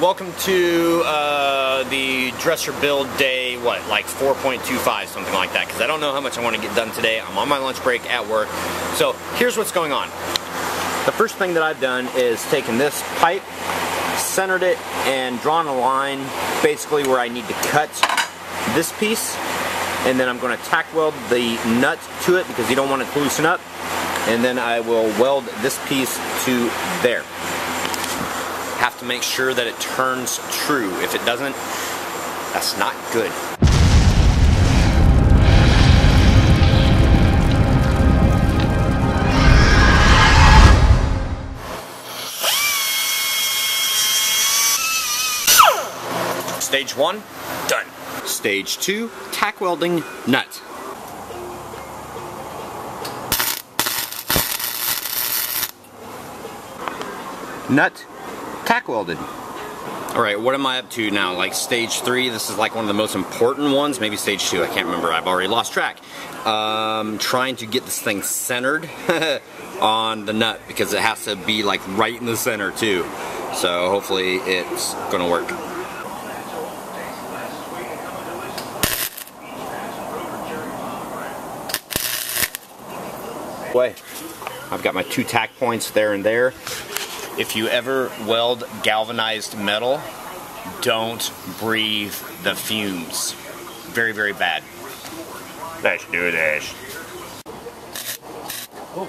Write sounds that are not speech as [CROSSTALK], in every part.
Welcome to uh, the dresser build day, what, like 4.25, something like that, because I don't know how much I want to get done today. I'm on my lunch break at work. So here's what's going on. The first thing that I've done is taken this pipe, centered it, and drawn a line basically where I need to cut this piece, and then I'm going to tack weld the nut to it because you don't want it to loosen up, and then I will weld this piece to there have to make sure that it turns true. If it doesn't, that's not good. Stage one, done. Stage two, tack welding nut. Nut tack welded. Alright, what am I up to now? Like stage three, this is like one of the most important ones, maybe stage two, I can't remember, I've already lost track. Um, trying to get this thing centered [LAUGHS] on the nut because it has to be like right in the center too. So hopefully it's gonna work. Way. I've got my two tack points there and there. If you ever weld galvanized metal, don't breathe the fumes. Very, very bad. Let's do this. Oh.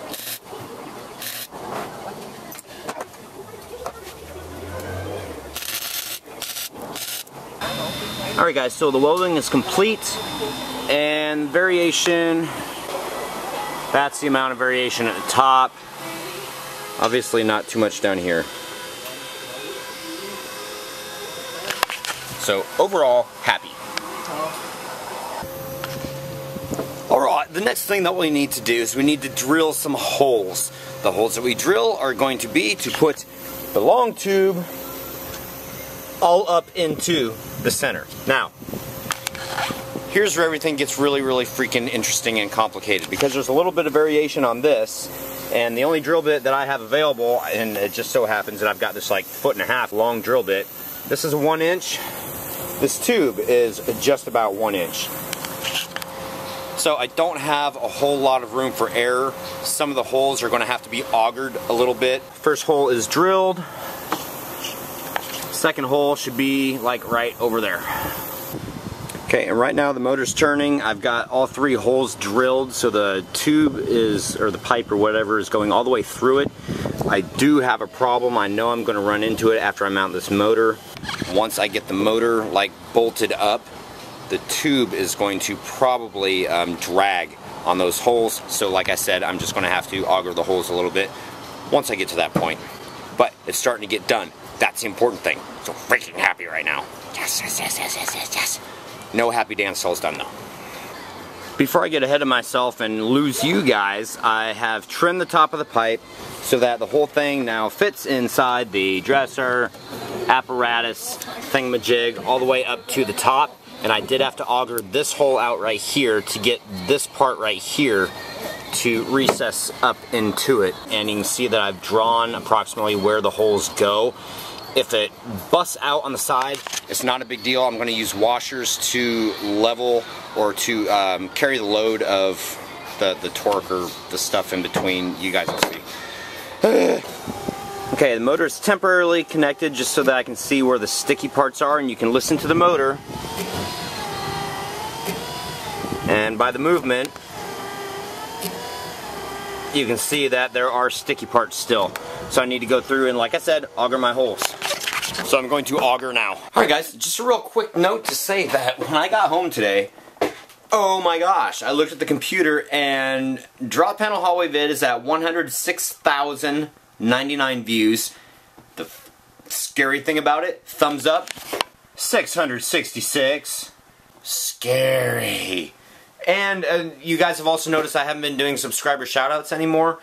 Alright guys, so the welding is complete and variation, that's the amount of variation at the top. Obviously not too much down here. So overall, happy. Alright, the next thing that we need to do is we need to drill some holes. The holes that we drill are going to be to put the long tube all up into the center. Now, here's where everything gets really, really freaking interesting and complicated because there's a little bit of variation on this and the only drill bit that I have available, and it just so happens that I've got this like foot and a half long drill bit, this is one inch. This tube is just about one inch. So I don't have a whole lot of room for error. Some of the holes are going to have to be augered a little bit. First hole is drilled. Second hole should be like right over there. Okay, and right now the motor's turning. I've got all three holes drilled, so the tube is, or the pipe or whatever, is going all the way through it. I do have a problem. I know I'm gonna run into it after I mount this motor. Once I get the motor like bolted up, the tube is going to probably um, drag on those holes. So like I said, I'm just gonna have to auger the holes a little bit once I get to that point. But it's starting to get done. That's the important thing. So freaking happy right now. Yes, yes, yes, yes, yes, yes, yes. No happy dance cells done though. Before I get ahead of myself and lose you guys, I have trimmed the top of the pipe so that the whole thing now fits inside the dresser, apparatus, thingamajig, all the way up to the top. And I did have to auger this hole out right here to get this part right here to recess up into it. And you can see that I've drawn approximately where the holes go. If it busts out on the side, it's not a big deal. I'm going to use washers to level or to um, carry the load of the, the torque or the stuff in between. You guys will see. [SIGHS] okay, the motor is temporarily connected just so that I can see where the sticky parts are and you can listen to the motor. And by the movement, you can see that there are sticky parts still. So I need to go through and like I said, auger my holes. So I'm going to auger now. Alright guys, just a real quick note to say that when I got home today, oh my gosh, I looked at the computer and Drop Panel Hallway Vid is at 106,099 views. The scary thing about it, thumbs up, 666. Scary. And uh, you guys have also noticed I haven't been doing subscriber shoutouts anymore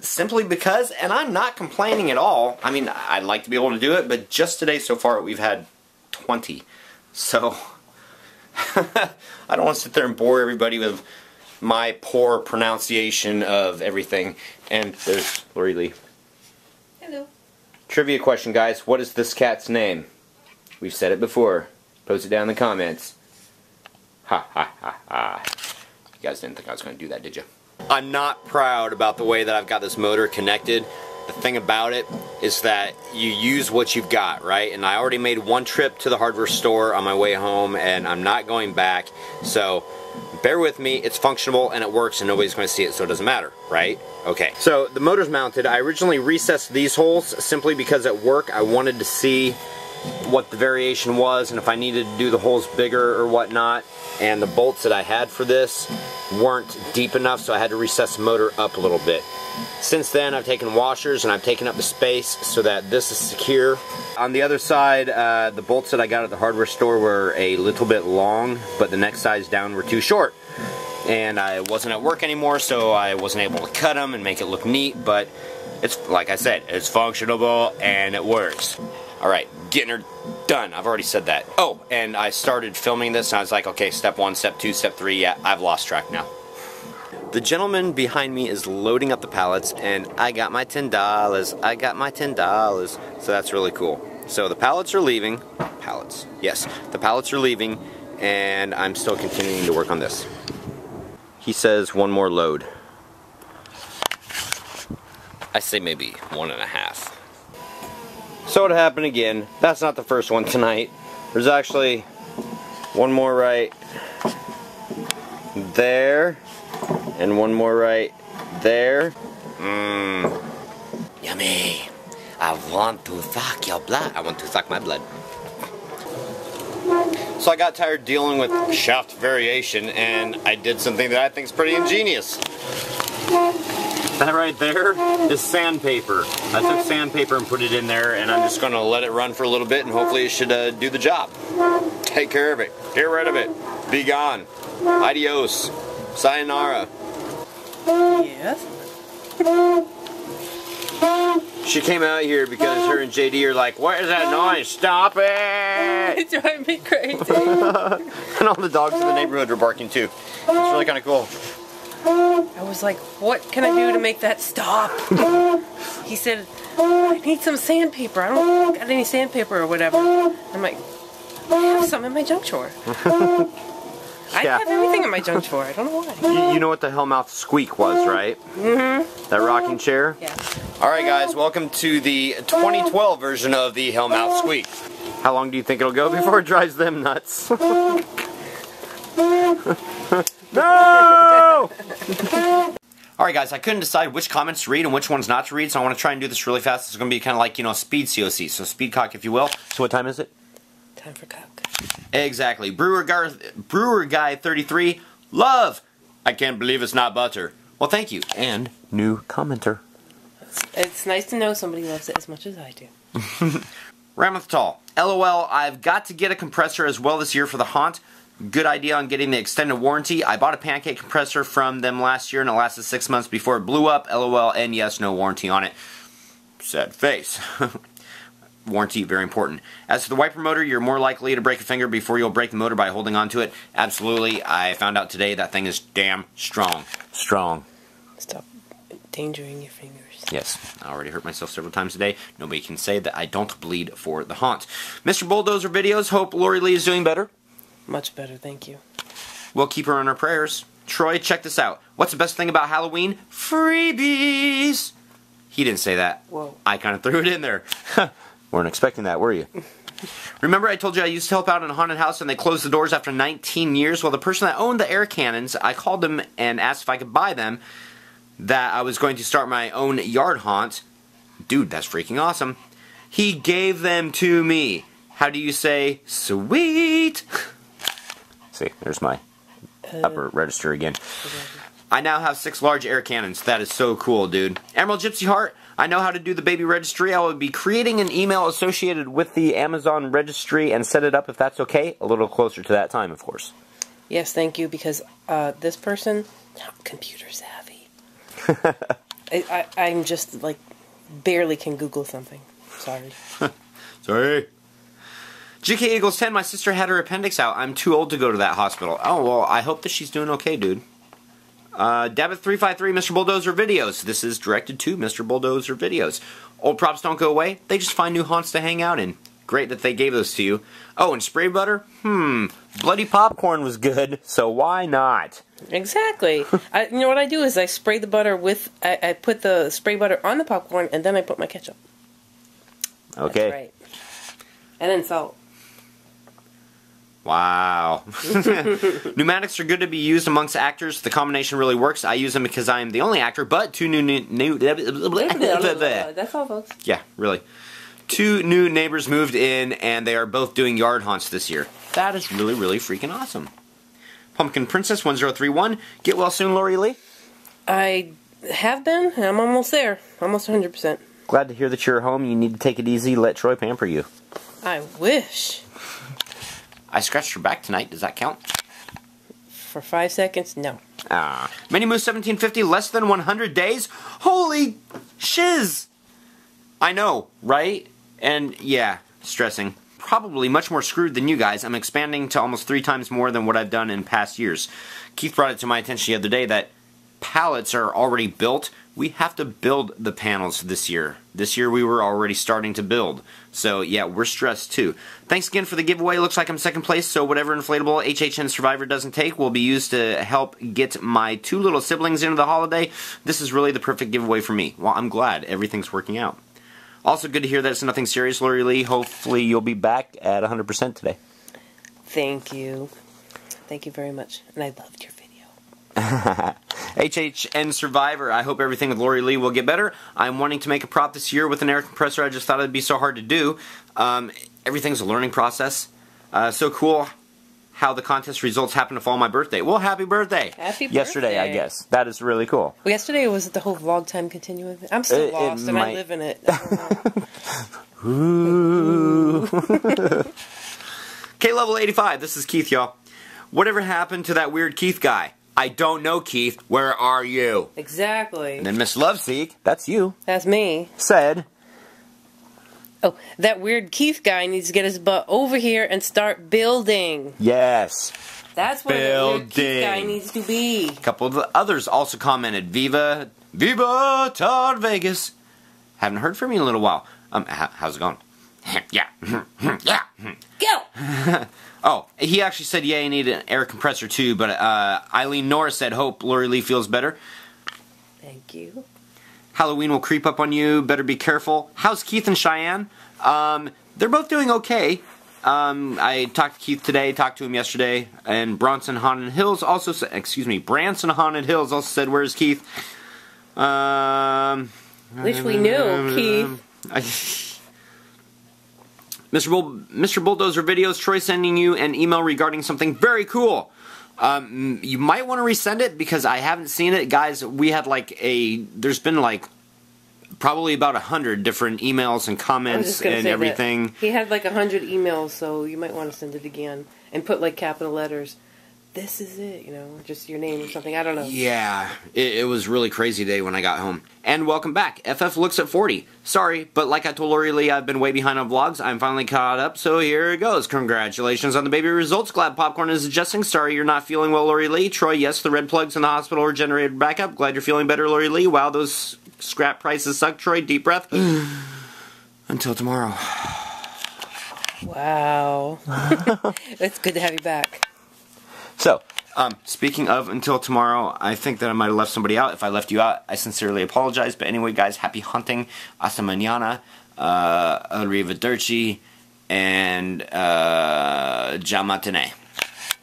simply because, and I'm not complaining at all. I mean, I'd like to be able to do it, but just today so far we've had 20. So, [LAUGHS] I don't want to sit there and bore everybody with my poor pronunciation of everything. And there's Lori Lee. Hello. Trivia question, guys. What is this cat's name? We've said it before. Post it down in the comments. Ha ha ha ha. You guys didn't think I was going to do that, did you? I'm not proud about the way that I've got this motor connected. The thing about it is that you use what you've got, right? And I already made one trip to the hardware store on my way home and I'm not going back. So bear with me, it's functional and it works and nobody's going to see it so it doesn't matter, right? Okay, so the motor's mounted. I originally recessed these holes simply because at work I wanted to see what the variation was and if I needed to do the holes bigger or whatnot and the bolts that I had for this weren't deep enough so I had to recess the motor up a little bit. Since then I've taken washers and I've taken up the space so that this is secure. On the other side uh, the bolts that I got at the hardware store were a little bit long but the next size down were too short and I wasn't at work anymore so I wasn't able to cut them and make it look neat but it's like I said it's functionable and it works. Alright, getting her done. I've already said that. Oh, and I started filming this and I was like, okay, step one, step two, step three. Yeah, I've lost track now. The gentleman behind me is loading up the pallets and I got my $10. I got my $10. So that's really cool. So the pallets are leaving. Pallets. Yes, the pallets are leaving and I'm still continuing to work on this. He says one more load. I say maybe one and a half. So it happened again. That's not the first one tonight. There's actually one more right there and one more right there. Mmm. Yummy. I want to suck your blood. I want to suck my blood. So I got tired dealing with shaft variation and I did something that I think is pretty ingenious. That right there is sandpaper. I took sandpaper and put it in there and I'm just going to let it run for a little bit and hopefully it should uh, do the job. Take care of it. Get rid of it. Be gone. Adios. Sayonara. Yes? She came out here because her and JD are like, what is that noise? Stop it! [LAUGHS] It's driving me crazy. [LAUGHS] and all the dogs in the neighborhood are barking too. It's really kind of cool. I was like, what can I do to make that stop? [LAUGHS] he said, I need some sandpaper. I don't got any sandpaper or whatever. I'm like, I have some in my junk drawer. [LAUGHS] I Yeah. have everything in my junk drawer. I don't know why. You, you know what the Hellmouth squeak was, right? Mm-hmm. That rocking chair? Yeah. Alright guys, welcome to the 2012 version of the Hellmouth Squeak. How long do you think it'll go before it drives them nuts? [LAUGHS] no! [LAUGHS] Alright guys, I couldn't decide which comments to read and which ones not to read, so I want to try and do this really fast. It's going to be kind of like, you know, speed COC, so speed cock if you will. So what time is it? Time for cock. Exactly. Brewer, Gar Brewer Guy 33, love! I can't believe it's not butter. Well, thank you. And new commenter. It's, it's nice to know somebody loves it as much as I do. [LAUGHS] Ramathal, LOL, I've got to get a compressor as well this year for the Haunt. Good idea on getting the extended warranty. I bought a pancake compressor from them last year and it lasted six months before it blew up. LOL, and yes, no warranty on it. Sad face. [LAUGHS] warranty, very important. As for the wiper motor, you're more likely to break a finger before you'll break the motor by holding onto it. Absolutely. I found out today that thing is damn strong. Strong. Stop endangering your fingers. Yes, I already hurt myself several times today. Nobody can say that I don't bleed for the haunt. Mr. Bulldozer videos, hope Lori Lee is doing better. Much better, thank you. We'll keep her in our prayers. Troy, check this out. What's the best thing about Halloween? Freebies! He didn't say that. Whoa. I kind of threw it in there. [LAUGHS] Weren't expecting that, were you? Remember I told you I used to help out in a haunted house and they closed the doors after 19 years? Well, the person that owned the air cannons, I called them and asked if I could buy them, that I was going to start my own yard haunt. Dude, that's freaking awesome. He gave them to me. How do you say, sweet? [LAUGHS] See, there's my upper register again. I now have six large air cannons. That is so cool, dude. Emerald Gypsy Heart, I know how to do the baby registry. I will be creating an email associated with the Amazon registry and set it up if that's okay. A little closer to that time, of course. Yes, thank you, because uh, this person, not computer savvy. [LAUGHS] I, I, I'm just like barely can Google something. Sorry. [LAUGHS] Sorry. GK Eagles 10, my sister had her appendix out. I'm too old to go to that hospital. Oh, well, I hope that she's doing okay, dude. Uh, Dabbit353, Mr. Bulldozer Videos. This is directed to Mr. Bulldozer Videos. Old props don't go away, they just find new haunts to hang out in. Great that they gave those to you. Oh, and spray butter? Hmm. Bloody popcorn was good, so why not? Exactly. I, you know what I do is I spray the butter with, I, I put the spray butter on the popcorn and then I put my ketchup. Okay. That's right. And then salt. Wow. [LAUGHS] Pneumatics are good to be used amongst actors. The combination really works. I use them because I am the only actor, but two new new, new [LAUGHS] That's all, folks. Yeah, really. Two new neighbors moved in and they are both doing yard haunts this year. That is really really freaking awesome. Pumpkin Princess 1031, get well soon, Lori Lee. I have been, and I'm almost there. Almost 100%. Glad to hear that you're home. You need to take it easy. Let Troy pamper you. I wish. I scratched your back tonight. Does that count? For five seconds, no. Ah. Mini Moose 1750, less than 100 days? Holy shiz! I know, right? And yeah, stressing. Probably much more screwed than you guys. I'm expanding to almost three times more than what I've done in past years. Keith brought it to my attention the other day that pallets are already built. We have to build the panels this year. This year we were already starting to build. So yeah, we're stressed too. Thanks again for the giveaway. Looks like I'm second place, so whatever inflatable HHN Survivor doesn't take will be used to help get my two little siblings into the holiday. This is really the perfect giveaway for me. Well, I'm glad everything's working out. Also good to hear that it's nothing serious, Lori Lee. Hopefully you'll be back at 100% today. Thank you. Thank you very much. And I loved your. [LAUGHS] HHN Survivor. I hope everything with Lori Lee will get better. I'm wanting to make a prop this year with an air compressor. I just thought it'd be so hard to do. Um, everything's a learning process. Uh, so cool how the contest results happen to fall on my birthday. Well, happy birthday! Happy birthday. Yesterday, I guess. That is really cool. Well, yesterday was the whole vlog time continuing. I'm still It- it lost and might- I live in it. [LAUGHS] I. Ooh. [LAUGHS] K Lovell 85. This is Keith, y'all. Whatever happened to that weird Keith guy? I don't know, Keith. Where are you? exactly. And then Miss Loveseek, that's you, That's me. said, Oh, that weird Keith guy needs to get his butt over here and start building. yes. That's where the weird Keith Building. guy needs to be. A couple of the others also commented, Viva, Viva Todd Vegas. Haven't heard from you in a little while. Um, how's it going? [LAUGHS] yeah, [LAUGHS] yeah. Go! [LAUGHS] Oh, he actually said, yeah, you need an air compressor too, but uh, Eileen Norris said, hope Lori Lee feels better. Thank you. Halloween will creep up on you. Better be careful. How's Keith and Cheyenne? Um, they're both doing okay. Um, I talked to Keith today, talked to him yesterday, and Bronson Haunted Hills also said, excuse me, Branson Haunted Hills also said, where's Keith? Um, Wish we knew, Keith. [LAUGHS] I, Mr. Bull, Mr. Bulldozer Videos, Troy sending you an email regarding something very cool. Um, you might want to resend it because I haven't seen it, guys. We had like a, there's been like probably about a hundred different emails and I was just comments and everything. He had like a hundred emails, so you might want to send it again and put like capital letters. This is it, you know, just your name or something. I don't know. Yeah, it, it was really crazy day when I got home. And welcome back. FF looks at 40. Sorry, but like I told Lori Lee, I've been way behind on vlogs. I'm finally caught up, so here it goes. Congratulations on the baby results. Glad popcorn is adjusting. Sorry you're not feeling well, Lori Lee. Troy, yes, the red plugs in the hospital are generated back up. Glad you're feeling better, Lori Lee. Wow, those scrap prices suck, Troy. Deep breath. [SIGHS] Until tomorrow. [SIGHS] Wow. [LAUGHS] it's good to have you back. So, um, speaking of until tomorrow, I think that I might have left somebody out. If I left you out, I sincerely apologize. But anyway, guys, happy hunting. Hasta mañana. Uh, arrivederci. And uh, jamatane.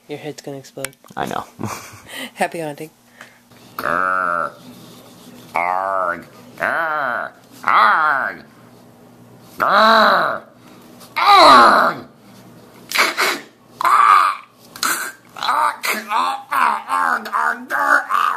Your head's gonna explode. I know. [LAUGHS] Happy hunting. Grr. Arg. Grr. Arg. Grr. Arg. Oh, oh, oh, oh, oh.